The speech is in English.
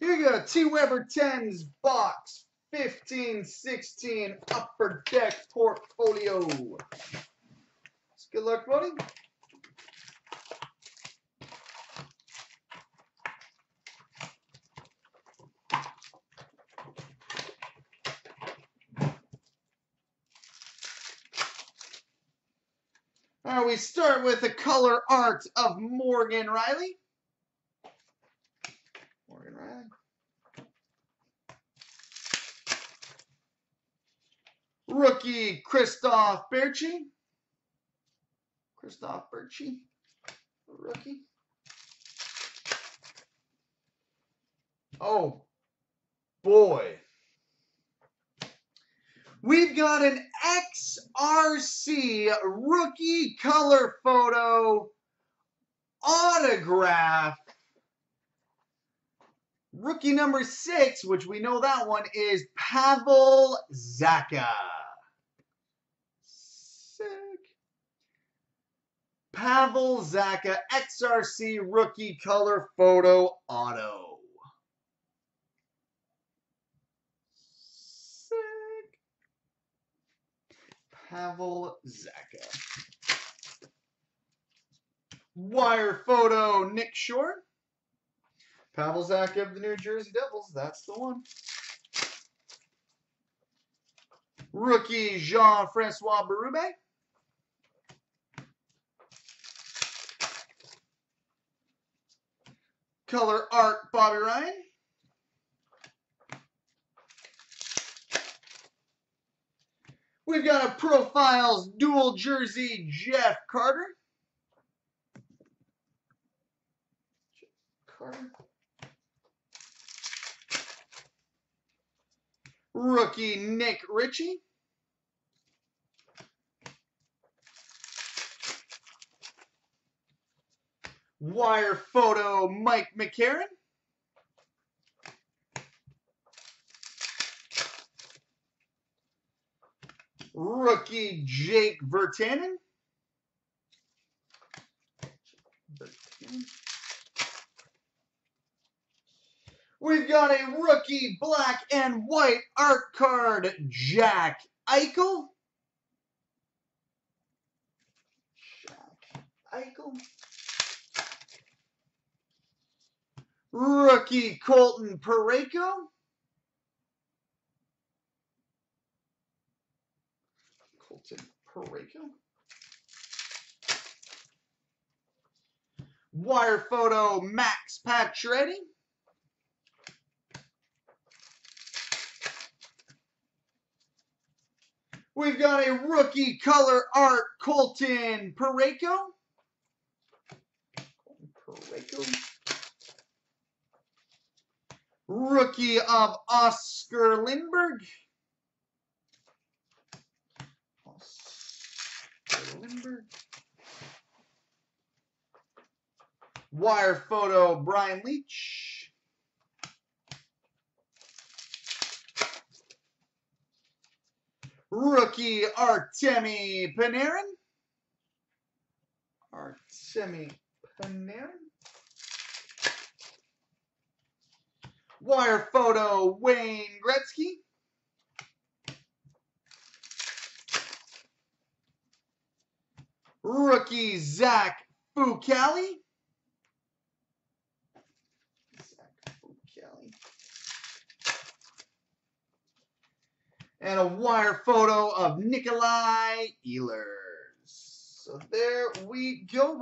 Here you go, T. Weber 10s box 1516 upper deck portfolio. Good luck, buddy. All right, we start with the color art of Morgan Rielly. Morgan Rielly. Rookie Christoph Bertschy. Christoph Bertschy, rookie. Oh, boy. We've got an XRC rookie color photo autograph. Rookie number six, which we know that one is Pavel Zacha. Sick. Pavel Zacha XRC rookie color photo auto. Sick. Pavel Zacha. Wire photo, Nick Shore. Pavel Zacha of the New Jersey Devils. That's the one. Rookie, Jean-Francois Berube. Color art, Bobby Ryan. We've got a profiles dual jersey Jeff Carter. Carter. Rookie Nick Ritchie. Wire photo Mike McCarron. Rookie Jake Virtanen. We've got a rookie black and white art card, Jack Eichel. Jack Eichel. Rookie Colton Parayko. Colton Parayko. Wire photo Max Pacioretty. We've got a rookie color art Colton Parayko. Parayko. Rookie of Oscar Lindberg. Oscar Lindberg. Wire photo Brian Leetch. Rookie Artemi Panarin. Artemi Panarin. Wire photo Wayne Gretzky. Rookie Zach Fucale. Zach Fucale. And a wire photo of Nikolaj Ehlers. So there we go.